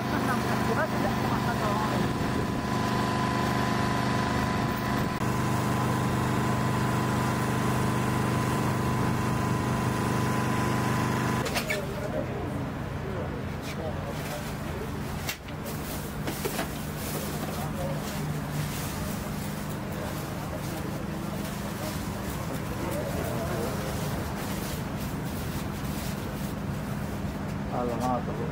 ごめんなさい。だなと思っ。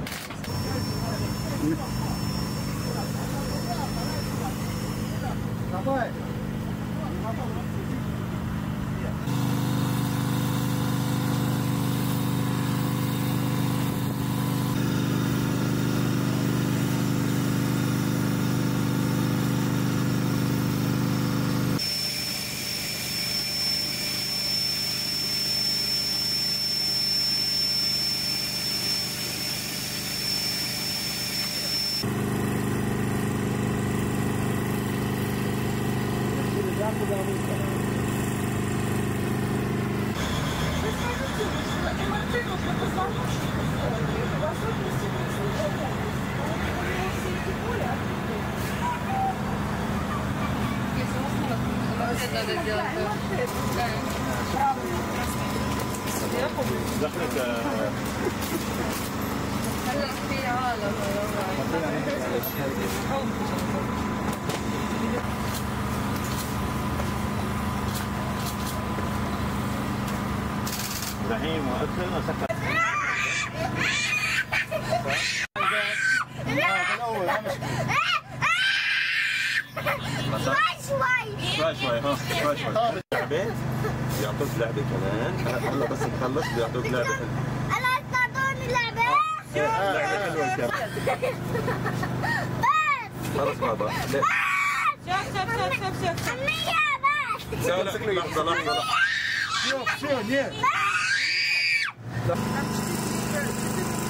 い там куда надо делать. Я помню. Закрытая. Она стояла. زعيم واكل وسكر. شوي شوي ها شوي شوي لعبة يعطوك لعبة كمان هلا بس نخلص بيعطوك لعبة أنا تعطوني لعبة لعبة حلوة كمان خلص بابا شوف شوف. شوف شوف شوف. أمية بس لحظة لحظة لحظة I'm